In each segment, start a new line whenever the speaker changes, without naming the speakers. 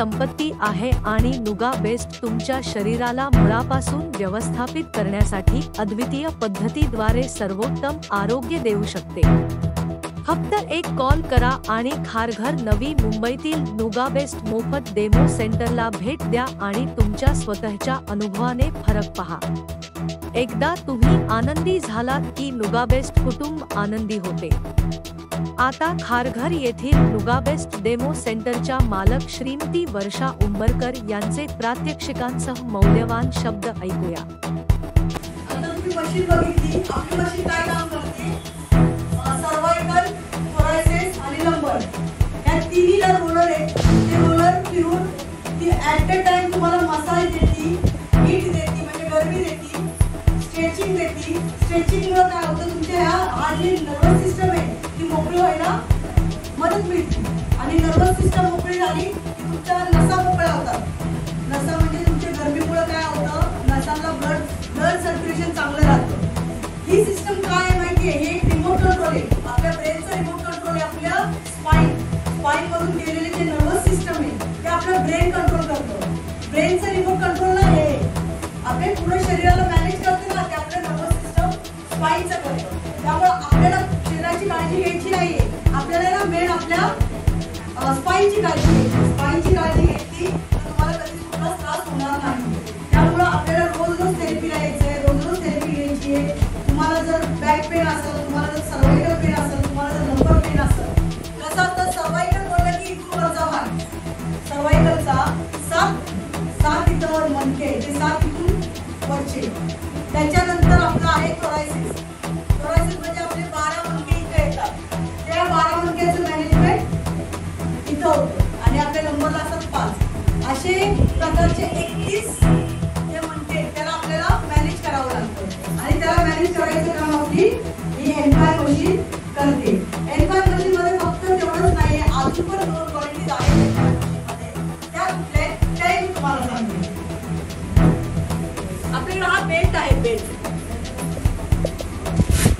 संपत्ती आहे आणि नुगा बेस्ट तुमच्या शरीराला मुळापासून व्यवस्थापित करण्यासाठी अद्वितीय पद्धतीद्वारे सर्वोत्तम आरोग्य देऊ शकते. फक्त एक कॉल करा आणि खारघर नवी मुंबईतील नुगा बेस्ट मोफत डेमो सेंटरला भेट द्या आणि तुमच्या स्वतःच्या अनुभवाने फरक पहा. एकदा तुम्ही आनंदी झालात की नुगा बेस्ट कुटुंब आनंदी होते. आता खारघर येथील मृगाबेस्ट डेमो सेंटरच्या मालक श्रीमती वर्षा उंबरकर यांचे प्रात्यक्षिकांसह मौल्यवान शब्द ऐकूया.
तुम्हाला मसाज देते हीट म्हणजे गरमी स्ट्रेचिंग स्ट्रेचिंगमुळे काय होतं? तुमच्या ह्या हा नर्वस सिस्टम मदत मिळते आणि नर्वस सिस्टम मोकळी झाली की तुमच्या नसा मोकळ्या होतात. नसा म्हणजे तुमच्या गरमीमुळे काय होतं? नसाला ब्लड ब्लड सर्क्युलेशन चांगलं राहतं. ही सिस्टम काय आहे माहिती आहे? हे रिमोट कंट्रोल आहे. आपल्या ब्रेनचं रिमोट कंट्रोल आहे. आपल्या स्पाईन स्पाईन वरून गेलेले जे नर्वस सिस्टम आहे ते आपलं ब्रेन कंट्रोल करतं. ब्रेनचं रिमोट कंट्रोल स्पाईनची काळजी घ्यायची स्पाईनची काळजी घेतली तर तुम्हाला कधी कुठलाच त्रास होणार नाही. त्यामुळं आपल्याला रोज रोज थेरपीला यायचंय रोज रोज थेरपी घ्यायची आहे. तुम्हाला जर बॅक पेन असेल तुम्हाला जर सर्वायकल पेन असेल तुम्हाला जर लंबर पेन असेल कसं तर सर्वायकल बोललं की इथून वरचा भाग सर्वायकलचा सात सात इथं मनके ते सात इथून वरचे. त्याच्या असे प्रकारचे एकतीस जे म्हणते त्याला आपल्याला मॅनेज करावं लागतं. आणि त्याला मॅनेज करायचं काम आपली ही एनफाय मशीन करते. एनफाय मशीनमध्ये फक्त तेवढंच नाहीये अजून पण दोन क्वालिटीज आहेत त्या कुठल्या आहेत? मी तुम्हाला सांगते. आपल्याकडे हा बेल्ट आहे बेल्ट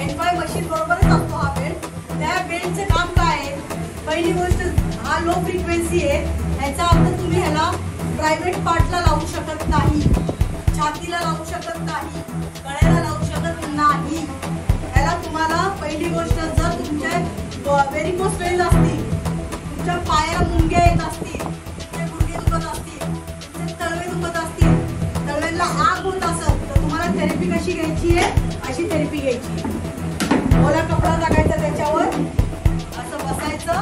एनफाय मशीन बरोबरच असतो हा बेल्ट त्या बेल्टचं काम काय आहे? पहिली गोष्ट हा लो फ्रिक्वेन्सी आहे. ह्याचा अर्थ तुम्ही ह्याला प्रायव्हेट पार्टला लावू शकत नाही छातीला लावू शकत नाही गळ्याला लावू शकत नाही. त्याला तुम्हाला पहिली गोष्ट जर तुमच्या व्हेरिकोस वेल असतील तुमच्या पायाला मुंग्या येत असतील तुमचे गुडघे दुखत असतील तुमचे तळवे दुखत असतील तळव्यांना आग होत असेल तर तुम्हाला थेरपी कशी घ्यायची आहे? अशी थेरपी घ्यायची आहे. ओला कपडा टाकायचा त्याच्यावर असं बसायचं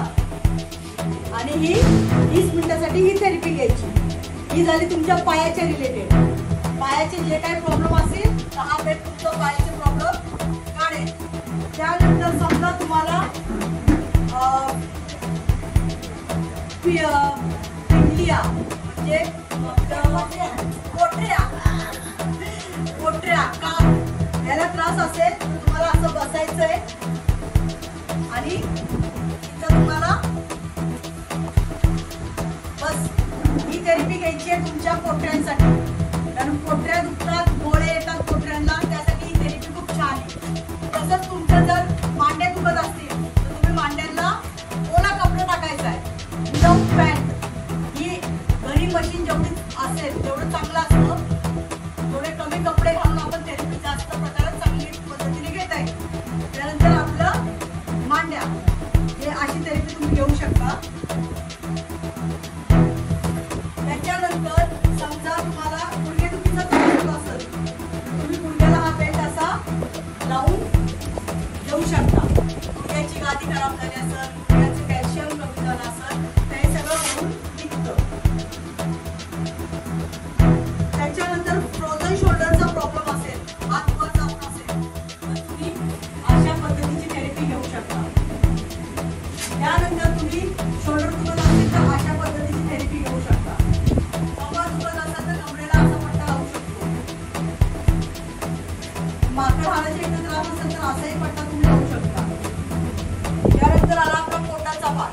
आणि ही वीस मिनिटासाठी ही थेरपी घ्यायची. ही झाली तुमच्या पायाच्या रिलेटेड पायाचे जे काही प्रॉब्लेम असतील तर हा बेड तुमचं पायाचे प्रॉब्लेम काढेल. त्यानंतर समजा तुम्हाला पिंडिया म्हणजे आपलं पोटऱ्या म्हणजे पोटऱ्या काप याला त्रास असेल तर तुम्हाला असं बसायचं आहे आणि ही थेरपी घ्यायची आहे तुमच्या पोटऱ्यांसाठी लावा.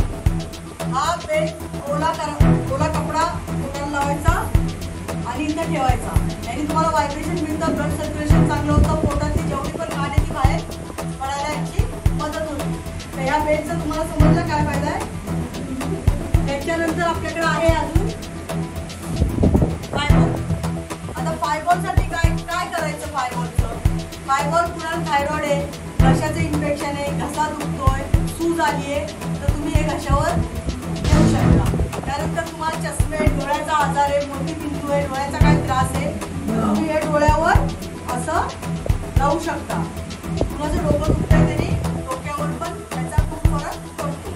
हा पेस्ट ओला करा ओला कपडा कोणाला लावायचा आणि इथं ठेवायचा. त्याने तुम्हाला व्हायब्रेशन मिळतं ब्लड सर्क्युलेशन चांगलं होतं पोटातली जेवढी पण खाणे ती बाहेर पडायला याची मदत होती. तर ह्या बेडचा तुम्हाला समजलं काय फायदा आहे? त्याच्यानंतर आपल्याकडे आहे अजून फायबर आता फायबरसाठी काय काय करायचं फायबरचं फायबर कुणाला थायरॉइड आहे घशाचं इन्फेक्शन आहे घसा दुखतो झाली आहे तर तुम्ही हे घशावर घेऊ शकता. त्यानंतर तुम्हाला चष्मे डोळ्याचा आजार आहे मोठी बिंदू आहे डोळ्याचा काय त्रास आहे तर तुम्ही हे डोळ्यावर असं लावू शकता. कुणाचं डोकं दुखत आहे तरी डोक्यावर पण त्याचा खूप फरक पडतो.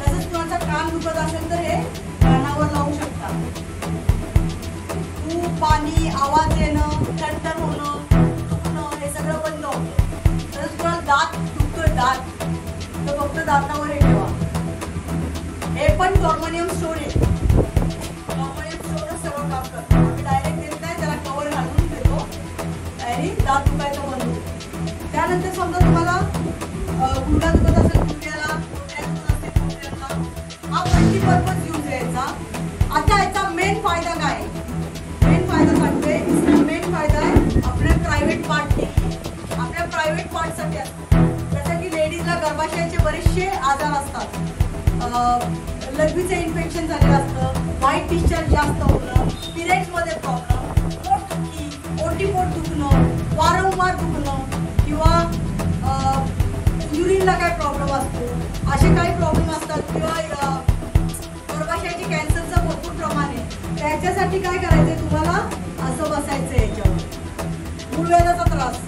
तसंच कुणाचं कान दुखत असेल तर हे कानावर लावू शकता. खूप पाणी आवाज येणं थंड होणं दुखणं हे सगळं बंद होतं. तसंच तुम्हाला दात दुखतोय दात. फक्त दातावर हे ठेवा. हे पण कॉर्मोनियम स्टोन आहे. कॉर्मोनियम स्टोन सगळं काम करतो. आम्ही डायरेक्ट देत नाही त्याला कवर घालून देतो. आणि दात दुखायचं बंद त्यानंतर समजा तुम्हाला गुंडा दुखत असेल गुडघ्याला हा मल्टीपर्पज यूज आहे आता याचा मेन फायदा काय? मेन फायदा सांगते. मेन फायदा आहे आपल्या प्रायव्हेट पार्टने आपल्या प्रायव्हेट पार्टसाठी असतो. जसं गर्भाशयाचे बरेचसे आजार असतात. लघवीचं इन्फेक्शन झालेलं असतं व्हाईट डिस्चार्ज जास्त होणं पिरियड्समध्ये प्रॉब्लेम पोटदुखी ओटीपोट दुखणं वारंवार दुखणं किंवा युरिनला काय प्रॉब्लेम असतो असे काही प्रॉब्लेम असतात किंवा गर्भाशयाचे कॅन्सरचं भरपूर प्रमाण आहे. त्याच्यासाठी काय करायचंय? तुम्हाला असं बसायचं याच्यावर. मूळव्याधाचा त्रास.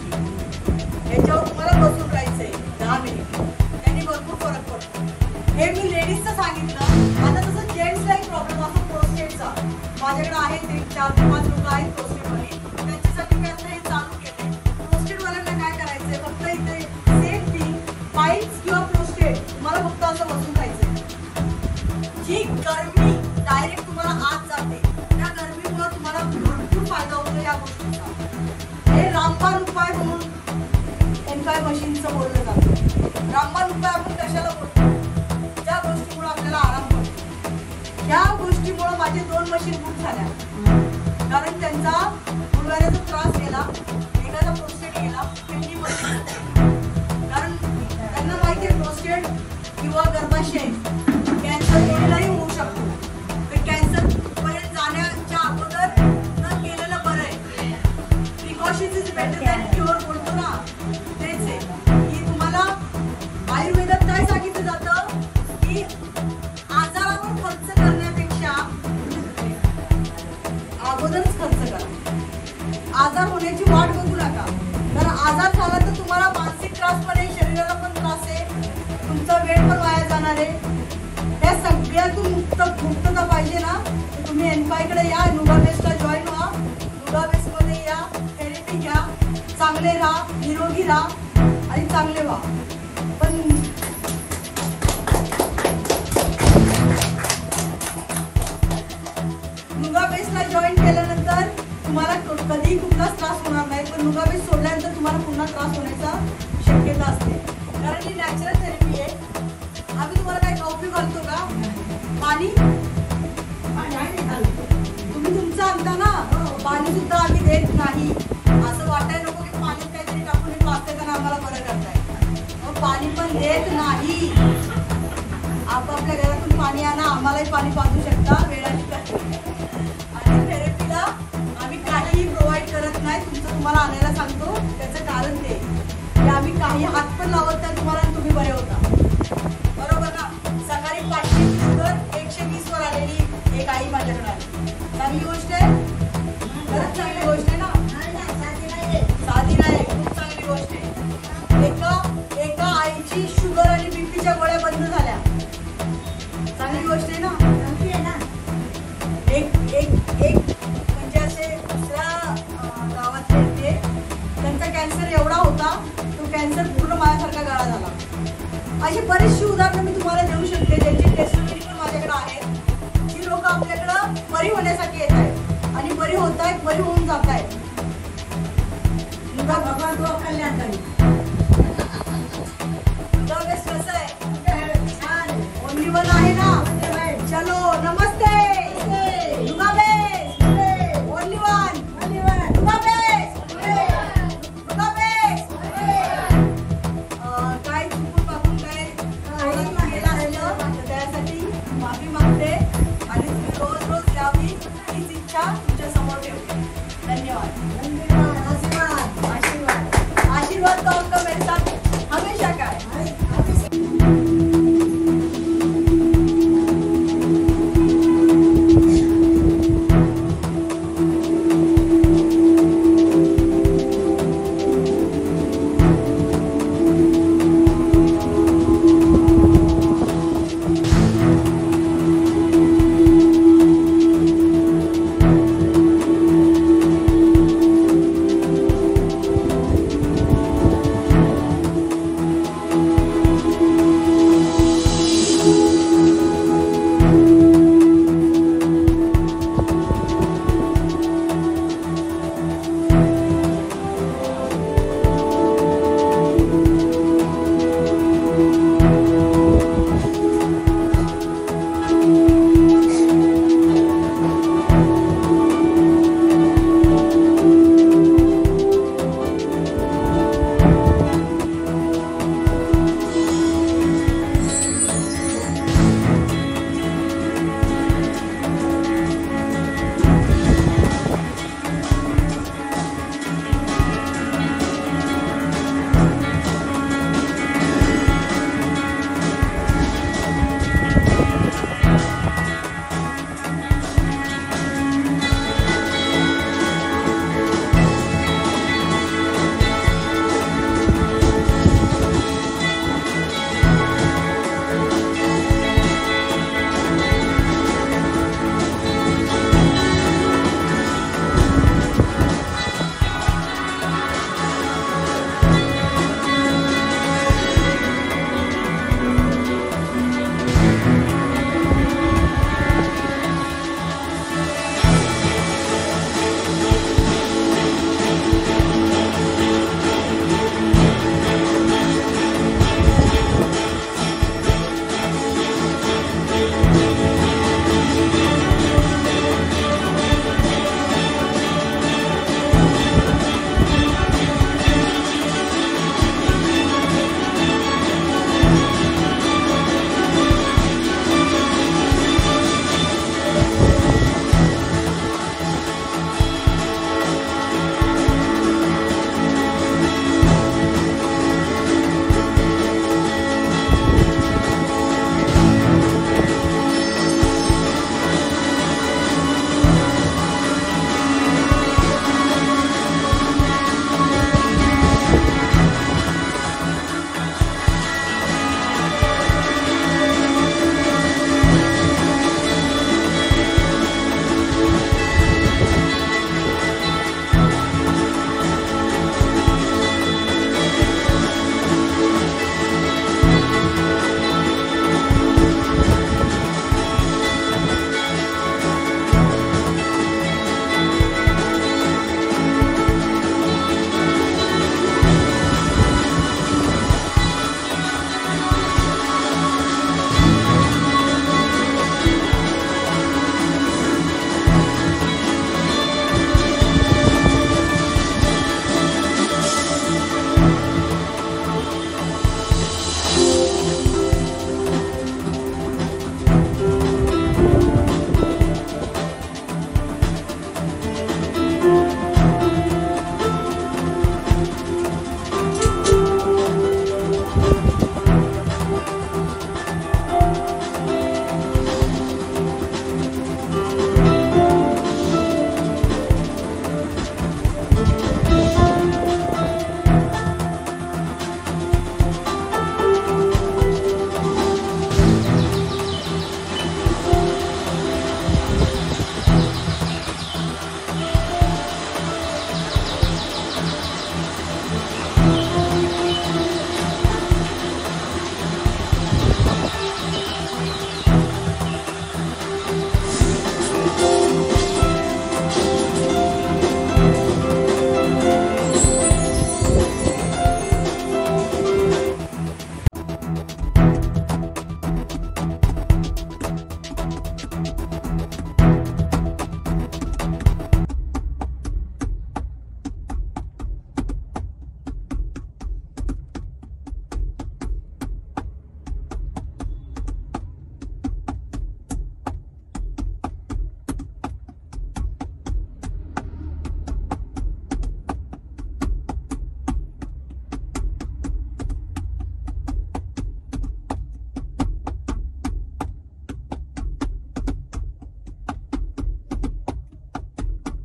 उपाय म्हणून एनकाय मशीनचं बोललं जातं. रामबाण उपाय आपण कशाला बोलतो? त्या गोष्टीमुळे आपल्याला आराम पडतो या गोष्टीमुळे माझे दोन मशीन बुक झाल्या. कारण त्यांचा गुडघ्याचा त्रास गेला एखादा प्रोस्टेट गेला त्यांनी कारण त्यांना माहिती आहे प्रोस्टेट किंवा गर्भाशय. बेटर दॅन क्युअर बोलतो ना. तेच आहे. की तुम्हाला आयुर्वेदात काय सांगितलं जातं? की आजारावर खर्च करण्यापेक्षा अगोदरच खर्च करा. आजार होण्याची वाट बघू नका. तर आजार झाला तर तुम्हाला मानसिक त्रास पण आहे शरीराला पण त्रास आहे. तुमचा वेळ पण वाया जाणार आहे. त्या सगळ्यातून मुक्त मुक्तता पाहिजे ना. तुम्ही एनपायकडे या चांगले राहा निरोगी राहा आणि चांगले व्हा. पण मुगा बेसला जॉईन केल्यानंतर तुम्हाला क- कधीही कुठलाच त्रास होणार नाही. पण मुगा बेस सोडल्यानंतर तुम्हाला पुन्हा त्रास होण्याचा शक्यता असते. कारण ही नॅचरल थेरपी आहे. आम्ही तुम्हाला काय कॉफी घालतो का? पाणी? तुम्ही तुमचं आणता ना? हो, पाणी सुद्धा आम्ही देत नाही. देत नाही आपापल्या घरातून पाणी आणा आम्हालाही पाणी पाजू शकता वेळाची आणि थेरपीला आम्ही काहीही प्रोव्हाइड करत नाही तुमचं तुम्हाला आणायला सांगतो त्याचं कारण ते. की आम्ही काही हात पण लावत नाही तुम्हाला तुम्ही बरे होता. बरोबर ना? सकाळी पाचशे तर एकशे वीसवर आलेली एक आई माझ्याकडे आली. चांगली गोष्ट आहे बरी होण्यासाठी येत आहेत आणि बरी होत आहेत बरी होऊन जात आहेत भगवान कल्याण